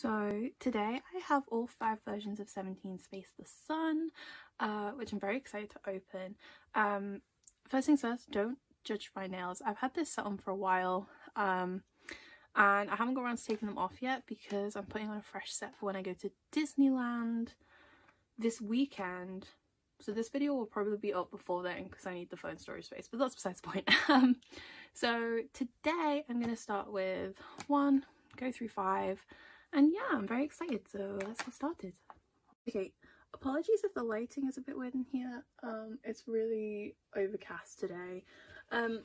So today I have all five versions of 17's Face the Sun, uh, which I'm very excited to open. Um, first things first, don't judge my nails. I've had this set on for a while um, and I haven't got around to taking them off yet because I'm putting on a fresh set for when I go to Disneyland this weekend. So this video will probably be up before then because I need the phone storage space, but that's besides the point. Um, so today I'm going to start with one, go through five, and yeah, I'm very excited. So let's get started. Okay, apologies if the lighting is a bit weird in here. Um, it's really overcast today. Um,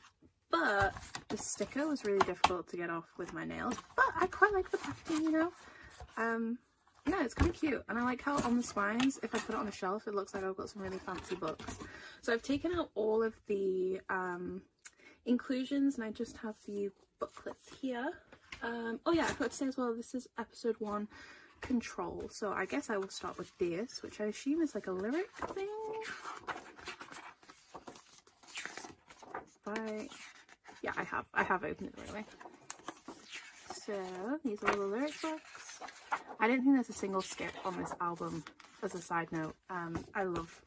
but the sticker was really difficult to get off with my nails, but I quite like the packaging, you know. Um, yeah, it's kind of cute. And I like how on the spines, if I put it on a shelf, it looks like I've got some really fancy books. So I've taken out all of the um, inclusions and I just have the booklets here. Um, oh yeah, I forgot to say as well, this is episode one, Control. So I guess I will start with this, which I assume is like a lyric thing. But yeah, I have. I have opened it anyway. So these are all the lyric books. I don't think there's a single skip on this album as a side note. Um, I love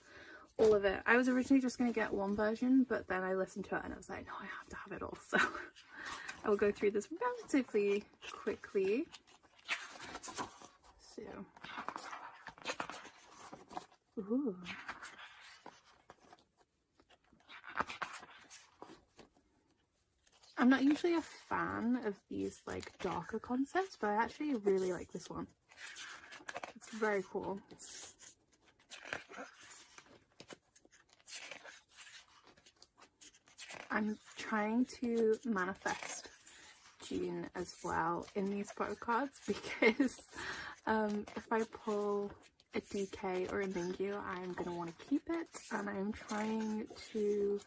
all of it. I was originally just going to get one version, but then I listened to it and I was like, no, I have to have it all. So I will go through this relatively quickly. So, ooh. I'm not usually a fan of these like darker concepts, but I actually really like this one. It's very cool. I'm trying to manifest Jun as well in these photo cards because um, if I pull a DK or a Mingyu, I'm going to want to keep it and I'm trying to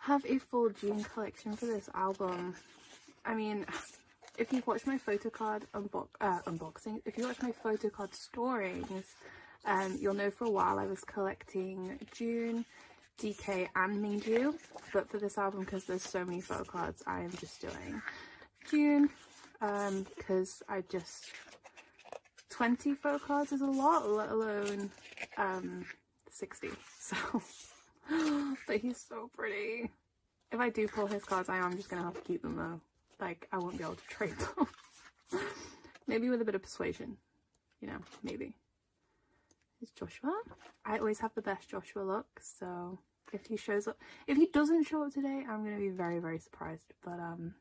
have a full Jun collection for this album. I mean, if you've watched my photo card unbo uh, unboxing, if you watch my photo card storings, um, you'll know for a while I was collecting Jun, DK and Mingyu, but for this album, because there's so many photo cards, I am just doing Jun, because um, I just, 20 photo cards is a lot, let alone um, 60, so... but he's so pretty. If I do pull his cards, I am just going to have to keep them though. Like, I won't be able to trade them. maybe with a bit of persuasion. You know, maybe. Is Joshua? I always have the best Joshua look, so if he shows up, if he doesn't show up today, I'm to be very, very surprised. But um,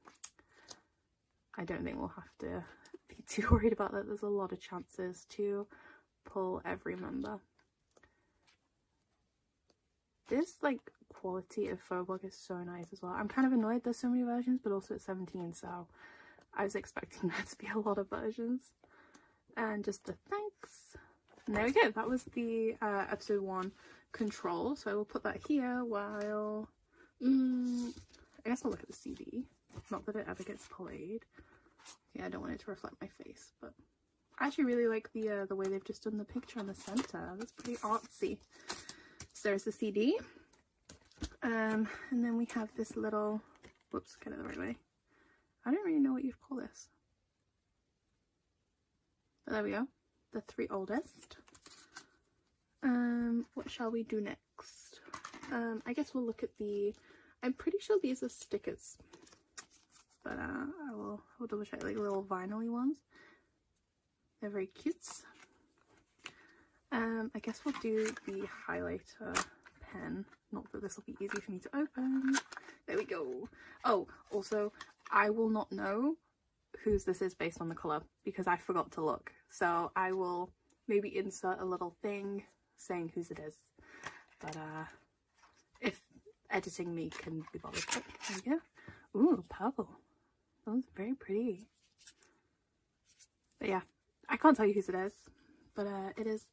I don't think we'll have to be too worried about that. There's a lot of chances to pull every member this like quality of book is so nice as well. I'm kind of annoyed there's so many versions, but also it's 17, so I was expecting there to be a lot of versions. And just the thanks. And there we go. That was the uh, episode one control. So I will put that here while, mm, I guess I'll look at the CD. Not that it ever gets played. Yeah, I don't want it to reflect my face, but I actually really like the uh, the way they've just done the picture on the center. That's pretty artsy So there's the CD. Um, and then we have this little, whoops, get it the right way. I don't really know what you'd call this. But there we go. The three oldest. Um, what shall we do next? Um, I guess we'll look at the, I'm pretty sure these are stickers. But uh, I will I will double check like little vinyl ones. They're very cute. Um, I guess we'll do the highlighter pen. Not that this will be easy for me to open. There we go. Oh, also, I will not know whose this is based on the colour because I forgot to look. So I will maybe insert a little thing saying whose it is. But uh, if editing me can be bothered. Oh, there we go. Ooh, purple. That was very pretty. But yeah, I can't tell you whose it is. But uh, it is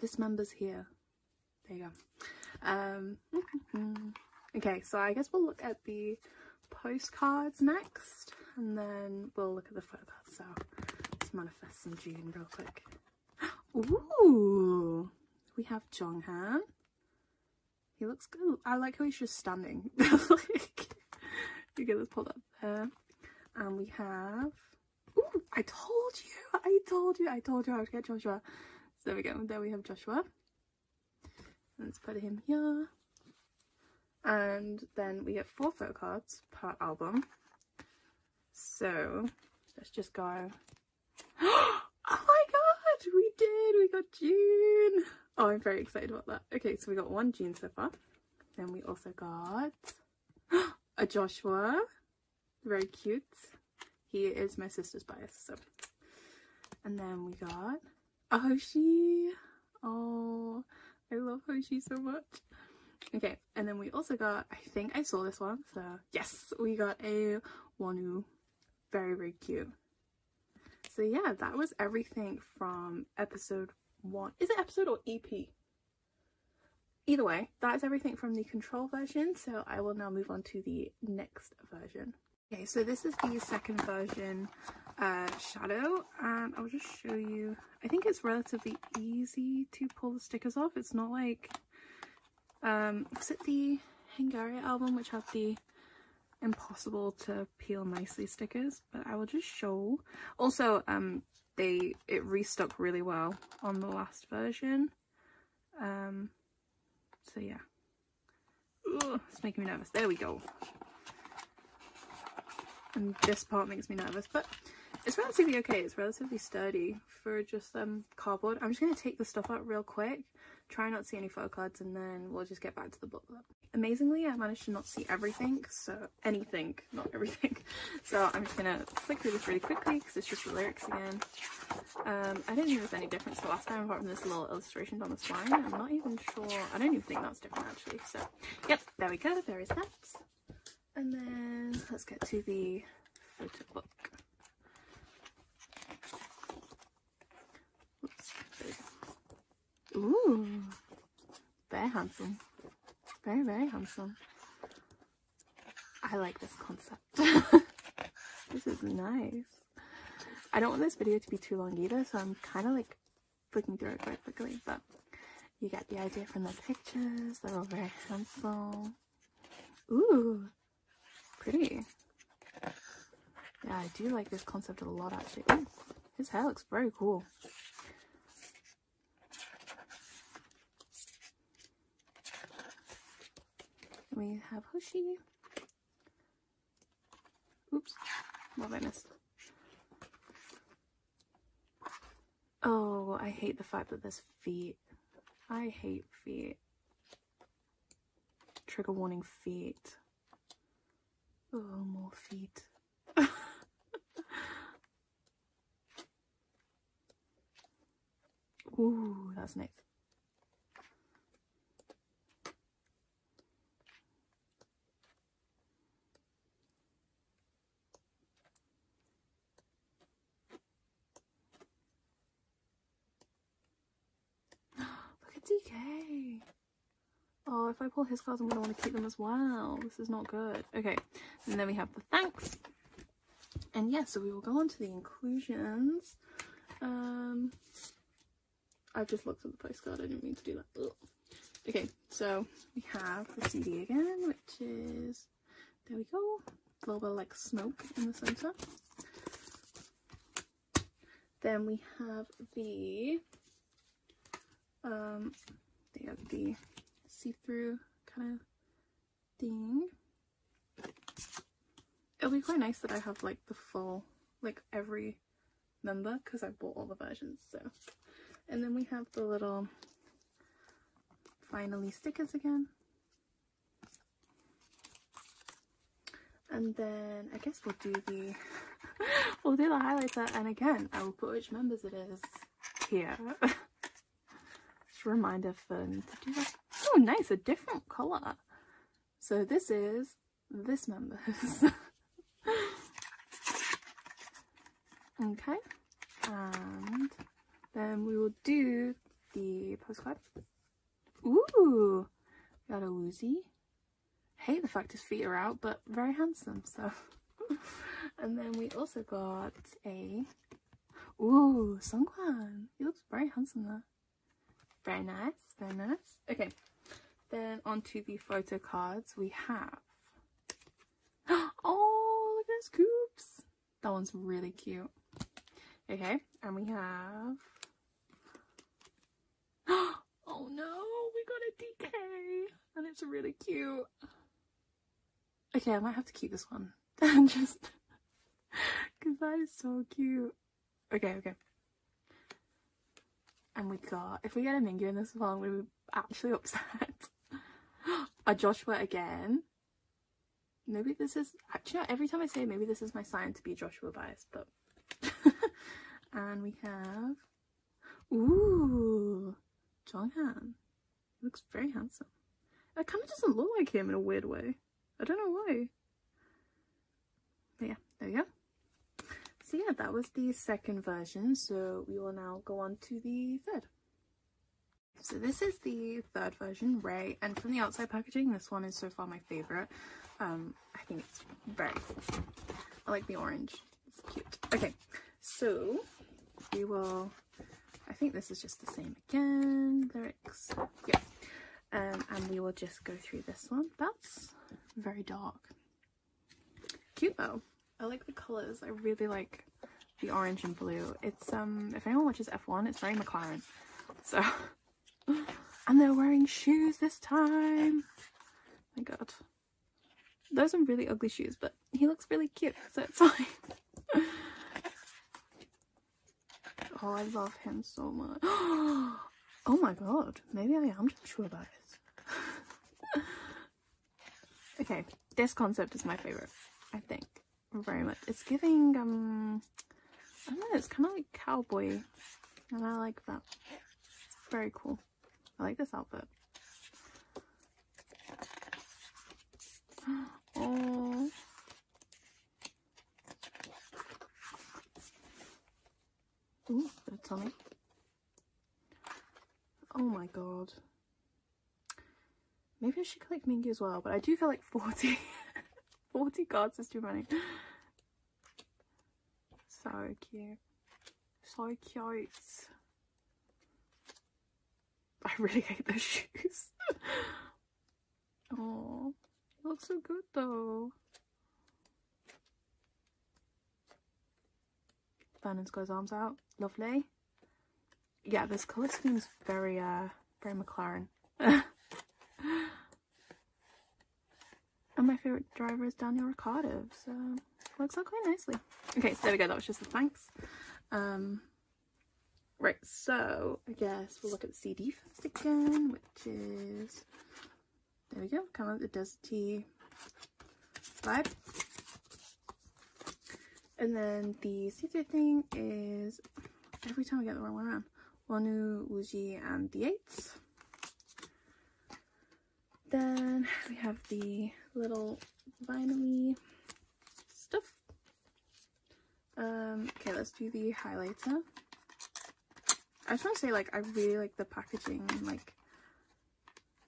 this member's here. There you go. Um, okay, so I guess we'll look at the postcards next, and then we'll look at the cards. So let's manifest some Jun real quick. Ooh, we have Jeonghan. He looks good. I like how he's just standing. like, okay, let's pull that up there. And we have, ooh, I told you, I told you, I told you I would get Joshua. So there we go, there we have Joshua. Let's put him here. And then we get four photo cards per album. So let's just go. oh my god, we did, we got Jun. Oh, I'm very excited about that. Okay, so we got one Jun so far. Then we also got a Joshua. Very cute. He is my sister's bias, so. And then we got a Hoshi. Oh, I love Hoshi so much. Okay, and then we also got, I think I saw this one, so yes, we got a Wonwoo. Very, very cute. So yeah, that was everything from episode one. Is it episode or EP? Either way, that is everything from the control version, so I will now move on to the next version. Okay, so this is the second version uh, shadow, and I'll just show you. I think it's relatively easy to pull the stickers off. It's not like, um, was it the Heng:garæ album, which had the impossible to peel nicely stickers, but I will just show. Also, um, they it restuck really well on the last version. Um, so yeah. Ugh, it's making me nervous. There we go. And this part makes me nervous, but it's relatively okay. It's relatively sturdy for just um cardboard. I'm just going to take the stuff out real quick, try not to see any photo cards, and then we'll just get back to the booklet. Amazingly, I managed to not see everything, so anything, not everything. So I'm just going to flick through this really quickly because it's just the lyrics again. Um, I don't think any difference to last time apart from this little illustration on the spine. I'm not even sure. I don't even think that's different actually. So, yep, there we go. There is that. And then let's get to the photo book. Ooh, very handsome. Very, very handsome. I like this concept. this is nice. I don't want this video to be too long either, so I'm kind of like flicking through it quite quickly, but you get the idea from the pictures. They're all very handsome. Ooh, pretty. Yeah, I do like this concept a lot actually. Ooh, his hair looks very cool. We have Hoshi. Oops, what have I missed? Oh, I hate the fact that there's feet. I hate feet. Trigger warning feet. Oh, more feet. Ooh, that's nice. 50k. Oh, if I pull his cards, I'm going to want to keep them as well. This is not good. Okay, and then we have the thanks. And yes, yeah, so we will go on to the inclusions. Um, I've just looked at the postcard. I didn't mean to do that. Ugh. Okay, so we have the CD again, which is, there we go, a little bit of, like smoke in the centre. Then we have the um, they have the see-through kind of thing. It'll be quite nice that I have like the full, like every member because I bought all the versions, so. And then we have the little finally stickers again. And then I guess we'll do the we'll do the highlighter and again I will put which members it is here. Reminder for them to do that. Oh nice, a different colour. So this is this members. okay. And then we will do the postcard. Ooh, got a Woozi. Hate the fact his feet are out, but very handsome. So, and then we also got a ooh Seungkwan. He looks very handsome there. Very nice, very nice. Okay, then onto the photo cards we have. Oh, look at S.Coups. That one's really cute. Okay, and we have... Oh no, we got a DK! And it's really cute. Okay, I might have to keep this one. Just... Because that is so cute. Okay, okay. And we got... If we get a Mingyu in this one, we are actually upset. a Joshua again. Maybe this is... Actually, every time I say maybe this is my sign to be Joshua biased, but... and we have... Ooh! Jeonghan. Looks very handsome. It kind of doesn't look like him in a weird way. I don't know why. But yeah, there we go. So yeah, that was the second version. So we will now go on to the third. So this is the third version, Ray, and from the outside packaging, this one is so far my favorite. Um, I think it's very cool. I like the orange. It's cute. Okay, so we will I think this is just the same again. Lyrics. Yeah. Um, and we will just go through this one. That's very dark. Cute though. I like the colours. I really like the orange and blue. It's um if anyone watches F1, it's very McLaren. So and they're wearing shoes this time. Oh my god. Those are really ugly shoes, but he looks really cute, so it's fine. Oh, I love him so much. oh my god, maybe I am Joshua biased. okay, this concept is my favorite, I think, very much. It's giving, um, I don't know, it's kind of like cowboy, and I like that. It's very cool. I like this outfit. Oh. Ooh, that's. Oh my god. Maybe I should collect Mingyu as well, but I do feel like 40. 40 cards is too many. So cute. So cute. I really hate those shoes. oh, it looks so good though. Vernon's got his arms out. Lovely. Yeah, this colour scheme's very, uh, very McLaren. and my favourite driver is Daniel Ricciardo, so works out quite nicely. Okay, so there we go, that was just the thanks. Um, right, so I guess we'll look at the CD first again, which is, there we go, kind of like the deserty vibe. And then the see-through thing is, every time I get the wrong one around, Wonwoo, Woozi, and the Eights. Then we have the little vinyl stuff. Um, okay, let's do the highlighter. I just want to say, like, I really like the packaging and, like,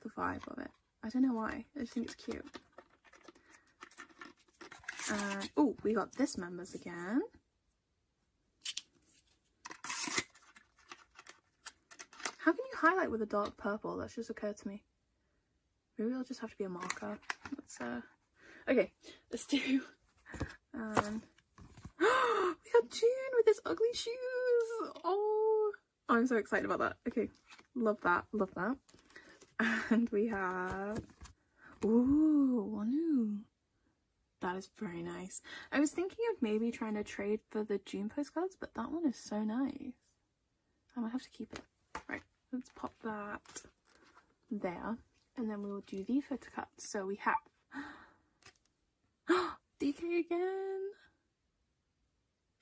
the vibe of it. I don't know why. I just think it's cute. And, oh, we got this members again. How can you highlight with a dark purple? That's just occurred to me. Maybe I'll just have to be a marker. Let's, uh, okay, let's do, um, we got Jun with his ugly shoes. Oh, I'm so excited about that. Okay, love that, love that. And we have, ooh, Wonwoo. That is very nice. I was thinking of maybe trying to trade for the Jun postcards, but that one is so nice. I might have to keep it. Right, let's pop that there. And then we will do the photo cuts. So we have DK again.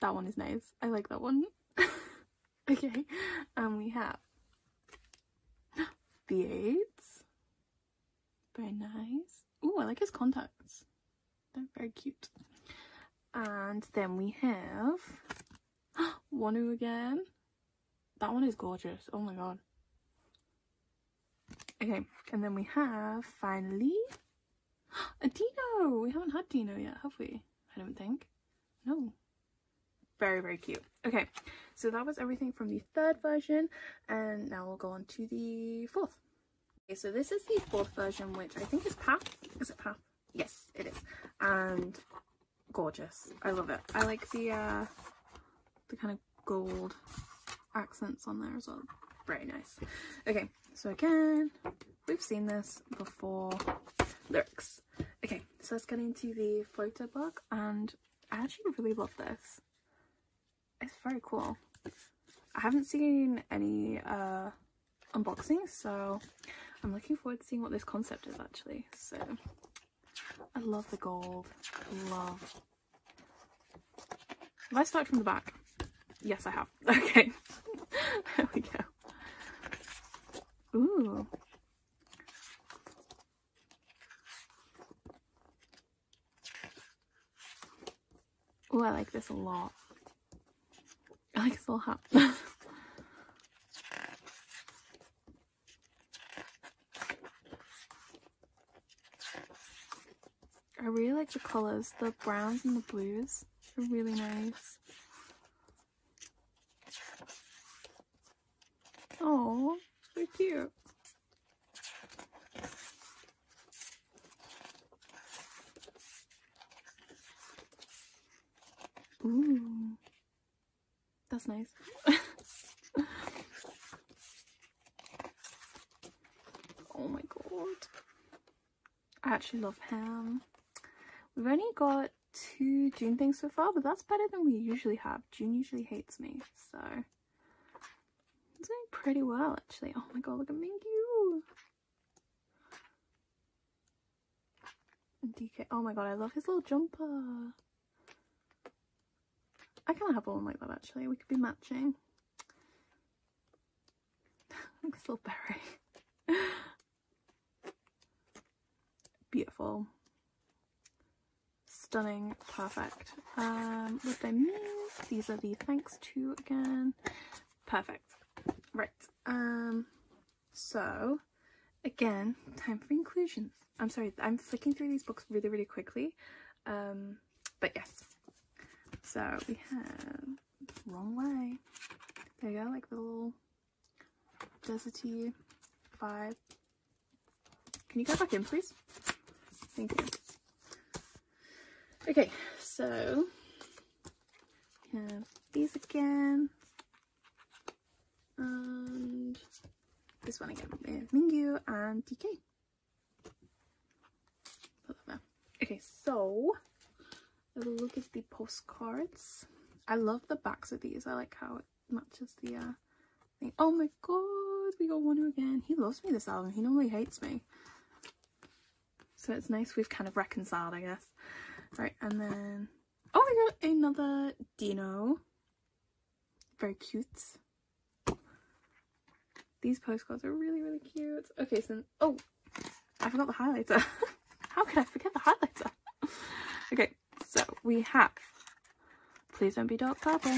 That one is nice. I like that one. okay. And we have The8. Very nice. Oh, I like his contacts. They're very cute. And then we have Wonwoo again. That one is gorgeous. Oh my god. Okay, and then we have finally a Dino. We haven't had Dino yet, have we? I don't think. No. Very, very cute. Okay, so that was everything from the third version, and now we'll go on to the fourth. Okay, so this is the fourth version, which I think is Path. Is it Path? Yes, it is. And gorgeous. I love it. I like the uh the kind of gold accents on there as well. Very nice. Okay, so again, we've seen this before. Lyrics. Okay, so let's get into the photo book and I actually really love this. It's very cool. I haven't seen any uh, unboxings, so I'm looking forward to seeing what this concept is actually. So I love the gold. Love. Have I started from the back? Yes, I have. Okay. there we go. Ooh. Ooh, I like this a lot. I like this little hat. I really like the colours, the browns and the blues are really nice. Oh, so cute. Ooh, that's nice. oh my god. I actually love him. We've only got two Jun things so far, but that's better than we usually have. Jun usually hates me, so pretty well actually. Oh my god, look at Mingyu! And DK, oh my god, I love his little jumper. I kind of have one like that actually. We could be matching. this little berry. Beautiful. Stunning. Perfect. Um, what I mean? These are the thanks to again. Perfect. Um, so again, time for inclusions. I'm sorry, I'm flicking through these books really, really quickly. Um, but yes, so we have wrong way. There you go, like the little deserty vibe. Can you go back in, please? Thank you. Okay, so we have these again. And this one again with Mingyu and DK. Okay, so a look at the postcards. I love the backs of these. I like how it matches the uh, thing. Oh my god, we got Wonwoo again. He loves me this album. He normally hates me. So it's nice we've kind of reconciled, I guess. Right, and then... Oh, we got another Dino. Very cute. These postcards are really, really cute. Okay, so... Oh, I forgot the highlighter. How could I forget the highlighter? okay, so we have, please don't be dark purple.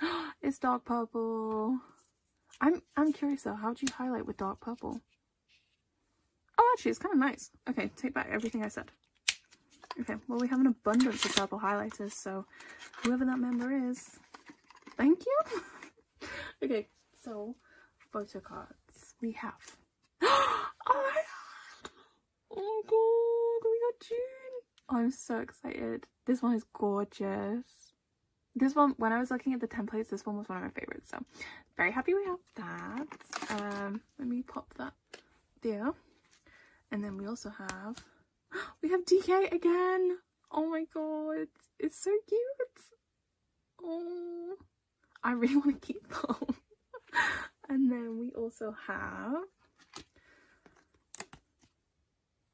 it's dark purple. I'm I'm curious though, how do you highlight with dark purple? Oh, actually, it's kind of nice. Okay, take back everything I said. Okay, well, we have an abundance of purple highlighters, so whoever that member is, thank you. okay, so photo cards. We have. oh my god! Oh god, we got Jun! I'm so excited. This one is gorgeous. This one, when I was looking at the templates, this one was one of my favorites. So very happy we have that. Um, let me pop that there. And then we also have, we have DK again. Oh my god, it's so cute. Oh, I really want to keep them. and then we also have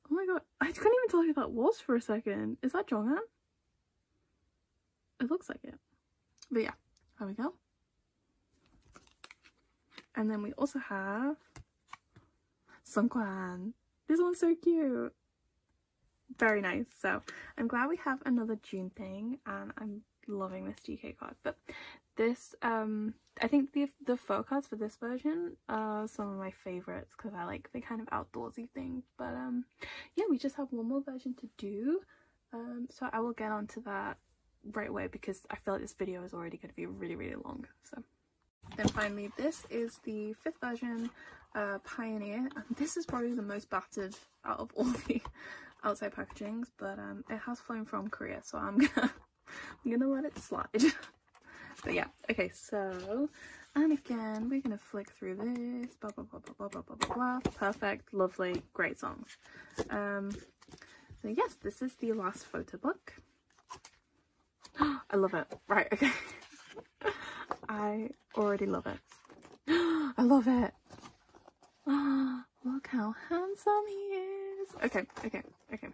Oh my god, I couldn't even tell who that was for a second. Is that Jeonghan? It looks like it. But yeah, there we go. And then we also have Seungkwan. This one's so cute. Very nice. So I'm glad we have another Jun thing and I'm loving this DK card. But this um i think the the faux cards for this version are some of my favorites because i like the kind of outdoorsy thing but um yeah we just have one more version to do um so i will get onto that right away because i feel like this video is already going to be really really long so then finally this is the fifth version uh pioneer and this is probably the most battered out of all the outside packagings but um it has flown from korea so i'm gonna i'm gonna let it slide but yeah, okay, so, and again, we're gonna flick through this, blah, blah, blah, blah, blah, blah, blah, blah, perfect, lovely, great songs. Um, so yes, this is the last photo book. I love it. Right, okay. I already love it. I love it. Look how handsome he is. Okay, okay, okay.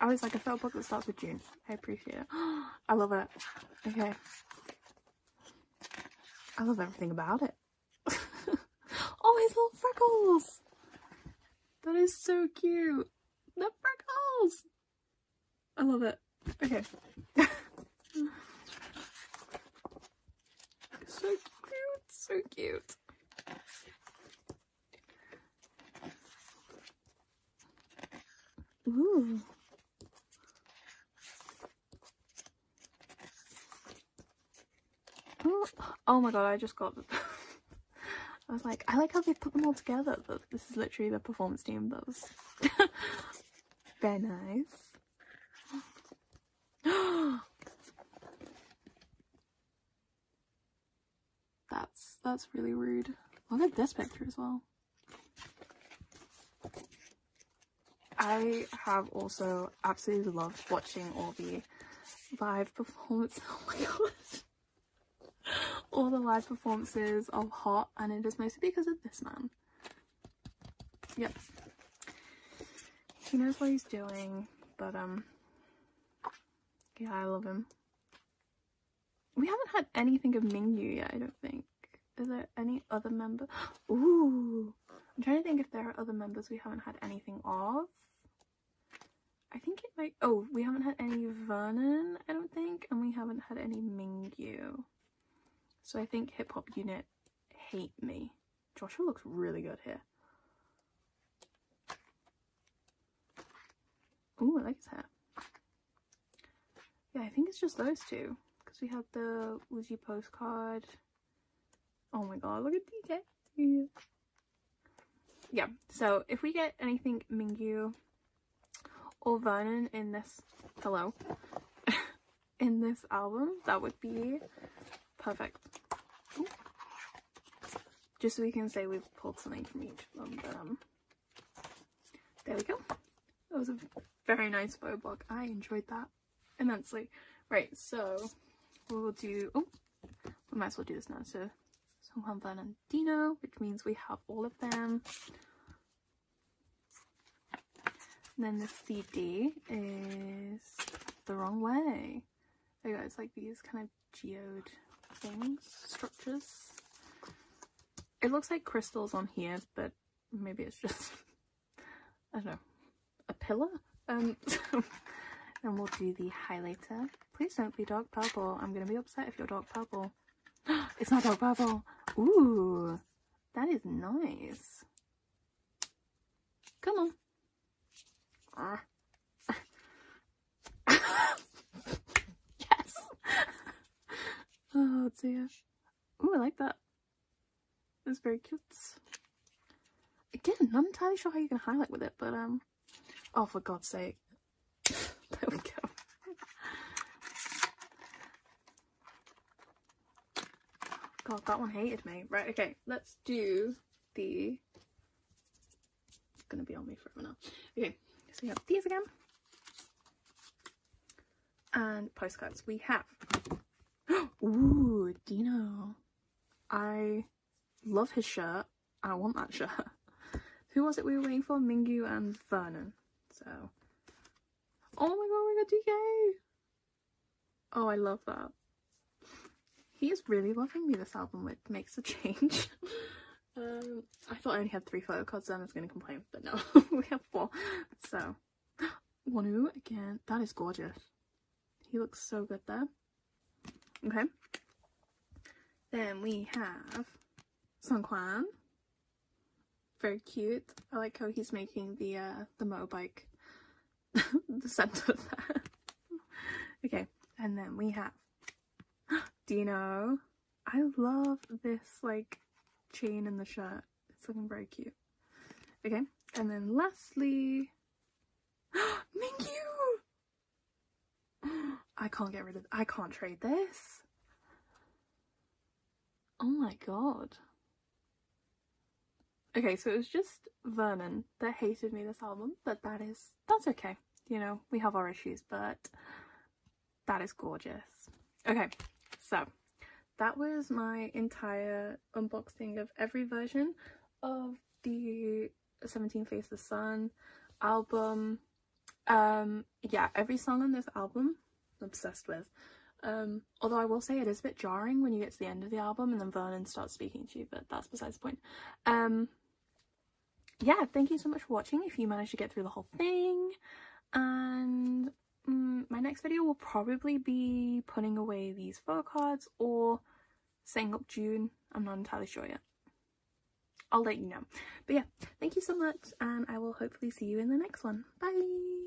Oh, I was like a photo book that starts with Jun. I appreciate it. I love it. Okay. I love everything about it. oh, his little freckles! That is so cute. The freckles! I love it. Okay. so cute, so cute. Ooh. Oh, my god, I just got I was like, I like how they put them all together. But this is literally the performance team that was very nice. that's that's really rude. Look at this picture as well. I have also absolutely loved watching all the live performances. Oh my god. all the live performances of Hot and it is mostly because of this man. Yep. He knows what he's doing, but um yeah, I love him. We haven't had anything of Mingyu yet, I don't think. Is there any other member? Ooh! I'm trying to think if there are other members we haven't had anything of. I think it might- oh, we haven't had any Vernon, I don't think, and we haven't had any Mingyu. So I think Hip Hop Unit hate me. Joshua looks really good here. Ooh, I like his hair. Yeah, I think it's just those two. Because we had the Woozi postcard. Oh my god, look at DK. Yeah, so if we get anything Mingyu or Vernon in this, hello, in this album, that would be perfect. Just so we can say we've pulled something from each of them. Um, there we go. That was a very nice photo book. I enjoyed that immensely. Right, so we'll do, oh, we might as well do this now. So, so Juan and Dino, which means we have all of them. And then the CD is the wrong way. There you go, it's like these kind of geode things, structures. It looks like crystals on here, but maybe it's just, I don't know, a pillar? Um, then we'll do the highlighter. Please don't be dark purple. I'm going to be upset if you're dark purple. it's not dark purple. Ooh, that is nice. Come on. Yes. Oh dear. Ooh, I like that. It's very cute. Again, I'm not entirely sure how you can highlight with it, but um, oh for God's sake. there we go. God, that one hated me. Right, okay, let's do the. It's gonna be on me forever now. Okay, so we have these again. And postcards. We have. Ooh, Dino. I love his shirt. I want that shirt. Who was it we were waiting for? Mingyu and Vernon. So. Oh my god, we got DK! Oh, I love that. He is really loving me this album, which makes a change. I only had three photo cards then I was going to complain, but no, we have four. So, Wonwoo, again, that is gorgeous. He looks so good there. Okay. Then we have Seungkwan. Very cute. I like how he's making the uh, the motorbike the center of that. okay, and then we have Dino. I love this like chain in the shirt. It's looking very cute. Okay, and then lastly, Mingyu! I can't get rid of I can't trade this. Oh my god. Okay, so it was just Vernon that hated me this album, but that is, that's okay. You know, we have our issues, but that is gorgeous. Okay, so that was my entire unboxing of every version of the 17 Faces Sun album. Um, yeah, every song on this album, I'm obsessed with. Um, although I will say it is a bit jarring when you get to the end of the album and then Vernon starts speaking to you, but that's besides the point. Um, yeah, thank you so much for watching if you managed to get through the whole thing. And um, my next video will probably be putting away these photo cards or setting up Jun. I'm not entirely sure yet. I'll let you know. But yeah, thank you so much and I will hopefully see you in the next one. Bye!